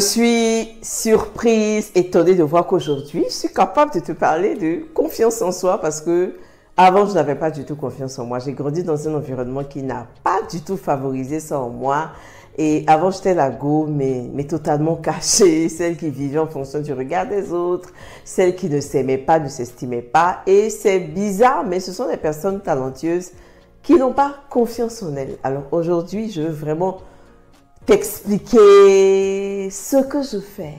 Suis surprise, étonnée de voir qu'aujourd'hui, je suis capable de te parler de confiance en soi parce que avant, je n'avais pas du tout confiance en moi. J'ai grandi dans un environnement qui n'a pas du tout favorisé ça en moi. Et avant, j'étais la go, mais, mais totalement cachée, celle qui vivait en fonction du regard des autres, celle qui ne s'aimait pas, ne s'estimait pas. Et c'est bizarre, mais ce sont des personnes talentueuses qui n'ont pas confiance en elles. Alors aujourd'hui, je veux vraiment t'expliquer ce que je fais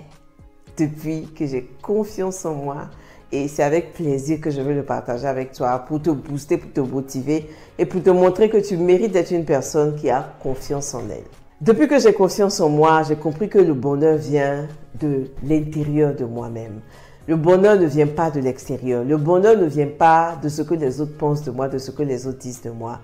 depuis que j'ai confiance en moi. Et c'est avec plaisir que je veux le partager avec toi pour te booster, pour te motiver et pour te montrer que tu mérites d'être une personne qui a confiance en elle. Depuis que j'ai confiance en moi, j'ai compris que le bonheur vient de l'intérieur de moi-même. Le bonheur ne vient pas de l'extérieur. Le bonheur ne vient pas de ce que les autres pensent de moi, de ce que les autres disent de moi.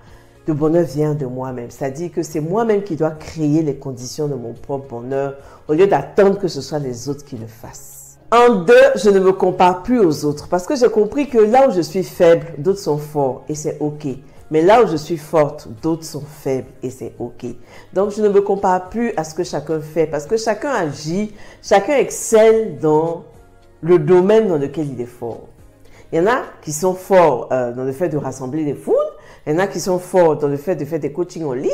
Le bonheur vient de moi-même. C'est-à-dire que c'est moi-même qui dois créer les conditions de mon propre bonheur au lieu d'attendre que ce soit les autres qui le fassent. En deux, je ne me compare plus aux autres parce que j'ai compris que là où je suis faible, d'autres sont forts et c'est OK. Mais là où je suis forte, d'autres sont faibles et c'est OK. Donc, je ne me compare plus à ce que chacun fait parce que chacun agit, chacun excelle dans le domaine dans lequel il est fort. Il y en a qui sont forts euh, dans le fait de rassembler des foules, il y en a qui sont forts dans le fait de faire des coachings en ligne,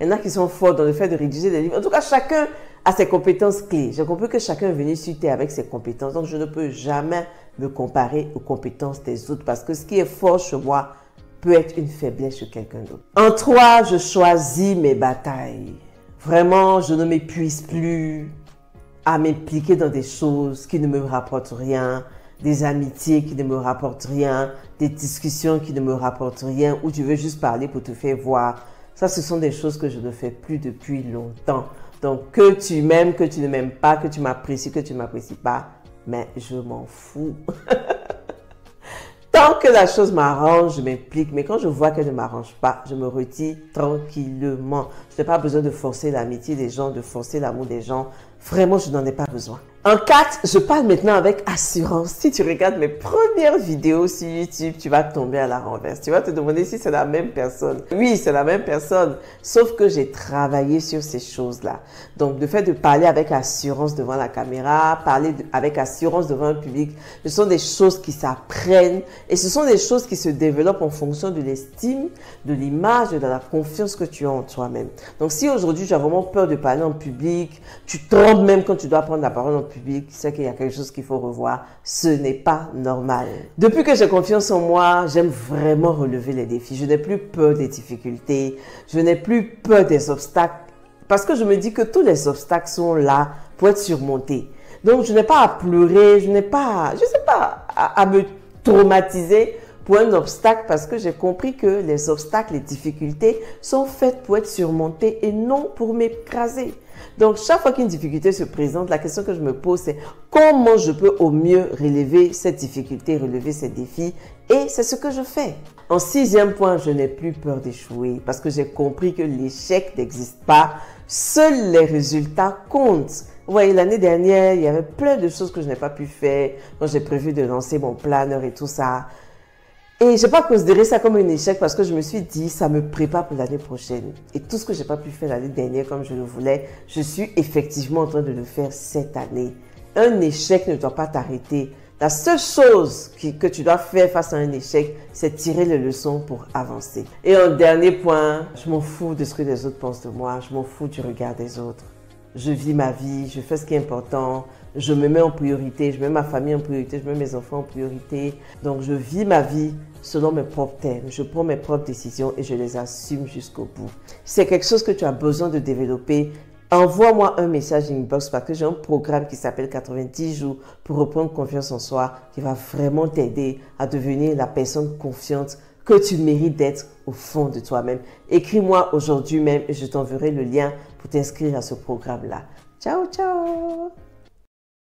il y en a qui sont forts dans le fait de rédiger des livres. En tout cas, chacun a ses compétences clés. J'ai compris que chacun est venu sur avec ses compétences. Donc, je ne peux jamais me comparer aux compétences des autres parce que ce qui est fort chez moi peut être une faiblesse chez quelqu'un d'autre. En trois, je choisis mes batailles. Vraiment, je ne m'épuise plus à m'impliquer dans des choses qui ne me rapportent rien, des amitiés qui ne me rapportent rien, des discussions qui ne me rapportent rien, où tu veux juste parler pour te faire voir. Ça, ce sont des choses que je ne fais plus depuis longtemps. Donc, que tu m'aimes, que tu ne m'aimes pas, que tu m'apprécies, que tu ne m'apprécies pas, mais je m'en fous. Tant que la chose m'arrange, je m'implique. Mais quand je vois qu'elle ne m'arrange pas, je me retire tranquillement. Je n'ai pas besoin de forcer l'amitié des gens, de forcer l'amour des gens. Vraiment, je n'en ai pas besoin. En 4, je parle maintenant avec assurance. Si tu regardes mes premières vidéos sur YouTube, tu vas tomber à la renverse. Tu vas te demander si c'est la même personne. Oui, c'est la même personne. Sauf que j'ai travaillé sur ces choses-là. Donc, le fait de parler avec assurance devant la caméra, parler avec assurance devant un public, ce sont des choses qui s'apprennent et ce sont des choses qui se développent en fonction de l'estime, de l'image, de la confiance que tu as en toi-même. Donc, si aujourd'hui as vraiment peur de parler en public, tu trembles même quand tu dois prendre la parole en public, c'est qu'il y a quelque chose qu'il faut revoir. Ce n'est pas normal. Depuis que j'ai confiance en moi, j'aime vraiment relever les défis. Je n'ai plus peur des difficultés. Je n'ai plus peur des obstacles. Parce que je me dis que tous les obstacles sont là pour être surmontés. Donc, je n'ai pas à pleurer, je n'ai pas, je sais pas, à me traumatiser pour un obstacle parce que j'ai compris que les obstacles, les difficultés sont faites pour être surmontées et non pour m'écraser. Donc, chaque fois qu'une difficulté se présente, la question que je me pose, c'est comment je peux au mieux relever cette difficulté, relever ces défis? Et c'est ce que je fais. En sixième point, je n'ai plus peur d'échouer parce que j'ai compris que l'échec n'existe pas. Seuls les résultats comptent. Vous voyez, l'année dernière, il y avait plein de choses que je n'ai pas pu faire quand j'ai prévu de lancer mon planeur et tout ça. Et je n'ai pas considéré ça comme un échec parce que je me suis dit, ça me prépare pour l'année prochaine. Et tout ce que je n'ai pas pu faire l'année dernière comme je le voulais, je suis effectivement en train de le faire cette année. Un échec ne doit pas t'arrêter. La seule chose que tu dois faire face à un échec, c'est tirer les leçons pour avancer. Et un dernier point, je m'en fous de ce que les autres pensent de moi, je m'en fous du regard des autres. Je vis ma vie, je fais ce qui est important, je me mets en priorité, je mets ma famille en priorité, je mets mes enfants en priorité. Donc je vis ma vie selon mes propres thèmes. Je prends mes propres décisions et je les assume jusqu'au bout. C'est quelque chose que tu as besoin de développer. Envoie-moi un message inbox parce que j'ai un programme qui s'appelle 90 jours pour reprendre confiance en soi qui va vraiment t'aider à devenir la personne confiante que tu mérites d'être au fond de toi-même. Écris-moi aujourd'hui même et je t'enverrai le lien pour t'inscrire à ce programme-là. Ciao, ciao